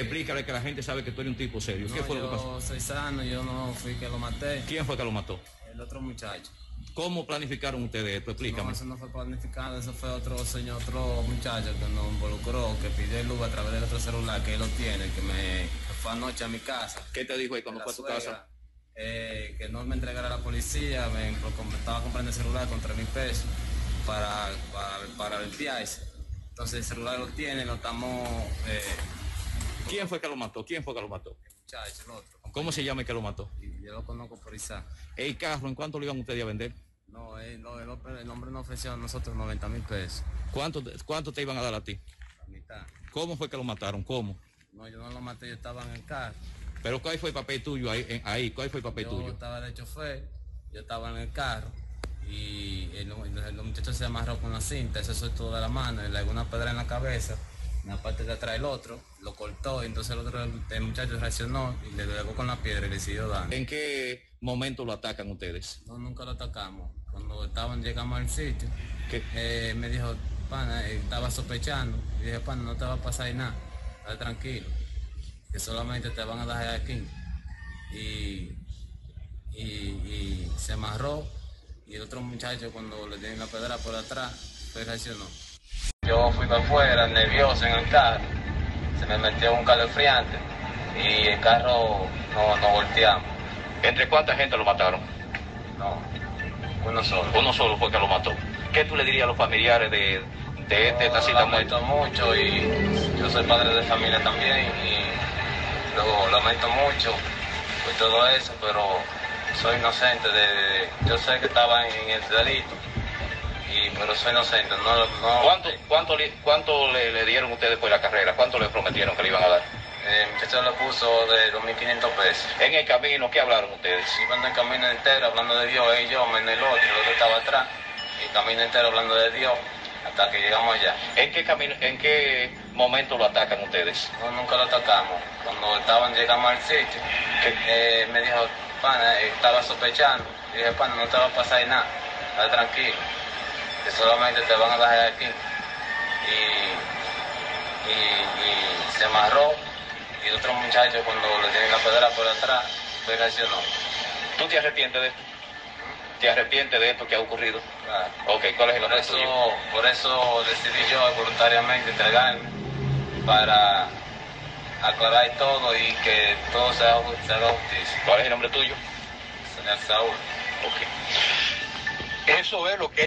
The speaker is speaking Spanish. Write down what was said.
Explícale que la gente sabe que tú eres un tipo serio. ¿Qué No, fue lo que pasó? yo soy sano, yo no fui que lo maté. ¿Quién fue que lo mató? El otro muchacho. ¿Cómo planificaron ustedes esto? Explícame. No, eso no fue planificado, eso fue otro señor, otro muchacho que nos involucró, que pidió el Uber a través del otro celular, que él lo tiene, que me que fue anoche a mi casa. ¿Qué te dijo ahí cuando fue a tu suegra, casa? eh, que no me entregara a la policía, me, me estaba comprando el celular con 3 mil pesos para, para, para limpiarse. Entonces el celular lo tiene, lo estamos, eh, ¿Quién fue que lo mató? ¿Quién fue que lo mató? muchacho, el otro. ¿Cómo se llama el que lo mató? Yo lo conozco por Isa. El carro, ¿en cuánto lo iban ustedes a vender? No, él, no, el, hombre- el nos ofreció a nosotros 90 mil pesos, ¿Cuánto, ¿Cuánto te iban a dar a ti? la mitad. ¿Cómo fue que lo mataron? ¿Cómo? No, yo no lo maté, yo estaba en el carro. Pero ¿cuál fue el papel tuyo ahí? ahí? ¿Cuál fue el papel Yo tuyo? estaba de chofer, yo estaba en el carro y el, el- el muchacho se amarró con la cinta, eso soltó de la mano, y le dio una pedra en la cabeza, en la parte de atrás el otro, lo cortó, y entonces el otro, el muchacho reaccionó y le pegó con la piedra y le siguió dando. ¿En qué momento lo atacan ustedes? No, nunca lo atacamos. Cuando estaban, llegamos al sitio, eh, me dijo, pana, eh, estaba sospechando. Y dije, pana, no te va a pasar nada, estate tranquilo, que solamente te van a dejar aquí. Y, y, y se amarró, y el otro muchacho cuando le dieron la pedra por atrás, pues reaccionó. Yo fui para afuera, nervioso en el carro, se me metió un calefriante y el carro no, no volteamos. ¿Entre cuánta gente lo mataron? No, uno solo. Uno solo fue que lo mató. ¿Qué tú le dirías a los familiares de, de este tacita lamento muerto? mucho y yo soy padre de familia también y lo lamento mucho por todo eso, pero soy inocente de, yo sé que estaba en el delito y pero soy inocente, no, no ¿Cuánto, cuánto, le, cuánto le, le dieron ustedes por la carrera? ¿Cuánto le prometieron que le iban a dar? muchacho le puso de 2.500 pesos. En el camino, ¿qué hablaron ustedes? Iban el camino entero hablando de Dios, yo, menos el otro, el otro estaba atrás, y el camino entero hablando de Dios hasta que llegamos allá. ¿En qué camino, en qué momento lo atacan ustedes? No, nunca lo atacamos. Cuando estaban, llegamos al sitio, eh, me dijo, pana, eh, estaba sospechando. Y dije, pana, no te va a pasar nada, está tranquilo, que solamente te van a dejar aquí. Y, y, y se amarró, y otro muchacho cuando le tienen la pedra por atrás, pues reaccionó. ¿Tú te arrepientes de esto? ¿Te arrepientes de esto que ha ocurrido? Claro. Ok, ¿cuál es el Por nombre eso, tuyo? por eso decidí yo voluntariamente entregarme para aclarar todo y que todo se haga, se haga justicia. ¿Cuál es el nombre tuyo? Señor Saúl. Ok. Eso es lo que